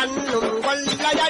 கண்ணும் கொள்ளையடித்தால்